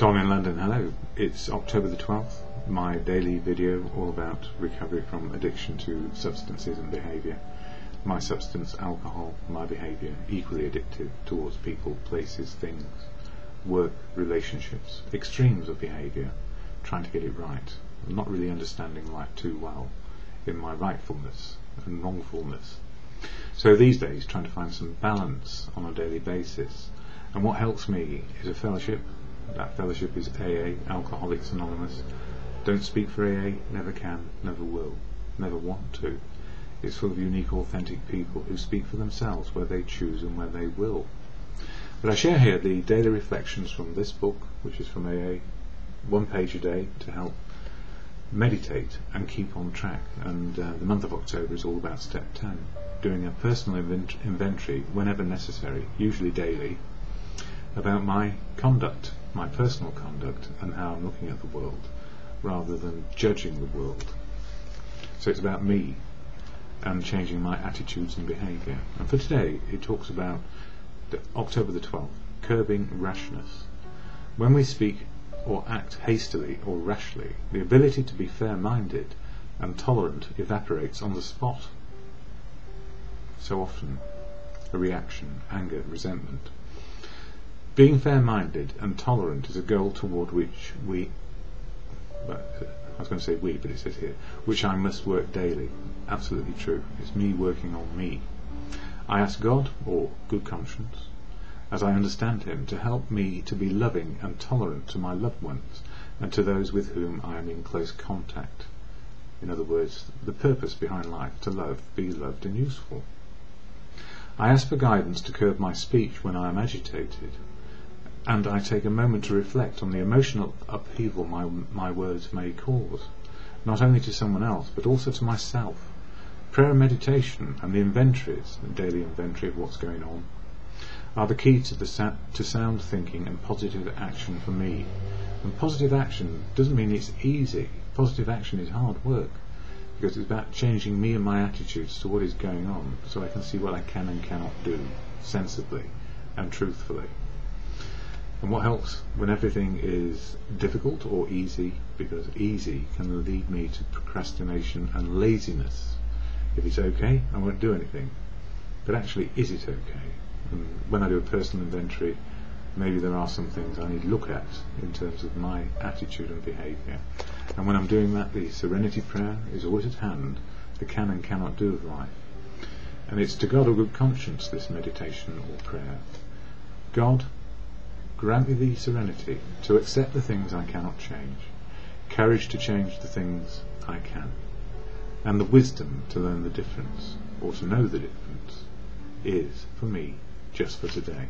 Don in London, hello. It's October the 12th, my daily video all about recovery from addiction to substances and behaviour. My substance, alcohol, my behaviour, equally addictive towards people, places, things, work, relationships, extremes of behaviour, trying to get it right, not really understanding life too well in my rightfulness and wrongfulness. So these days, trying to find some balance on a daily basis. And what helps me is a fellowship that fellowship is AA, Alcoholics Anonymous. Don't speak for AA, never can, never will, never want to. It's full of unique, authentic people who speak for themselves where they choose and where they will. But I share here the daily reflections from this book, which is from AA, one page a day to help meditate and keep on track. And uh, the month of October is all about step 10, doing a personal inventory whenever necessary, usually daily, about my conduct, my personal conduct, and how I'm looking at the world, rather than judging the world. So it's about me and changing my attitudes and behaviour. And for today, it talks about the, October the 12th, curbing rashness. When we speak or act hastily or rashly, the ability to be fair-minded and tolerant evaporates on the spot. So often, a reaction, anger, resentment. Being fair-minded and tolerant is a goal toward which we, I was going to say we, but it says here, which I must work daily. Absolutely true. It's me working on me. I ask God, or good conscience, as I understand Him, to help me to be loving and tolerant to my loved ones and to those with whom I am in close contact. In other words, the purpose behind life, to love, be loved and useful. I ask for guidance to curb my speech when I am agitated and I take a moment to reflect on the emotional upheaval my, my words may cause, not only to someone else, but also to myself. Prayer and meditation and the inventories, the daily inventory of what's going on, are the key to, the sa- to sound thinking and positive action for me. And positive action doesn't mean it's easy. Positive action is hard work because it's about changing me and my attitudes to what is going on so I can see what I can and cannot do sensibly and truthfully. And what helps when everything is difficult or easy, because easy can lead me to procrastination and laziness. If it's okay, I won't do anything. But actually, is it okay? And when I do a personal inventory, maybe there are some things I need to look at in terms of my attitude and behaviour. And when I'm doing that, the serenity prayer is always at hand, the can and cannot do of life. And it's to God or good conscience, this meditation or prayer. God, Grant me the serenity to accept the things I cannot change, courage to change the things I can, and the wisdom to learn the difference, or to know the difference, is, for me, just for today.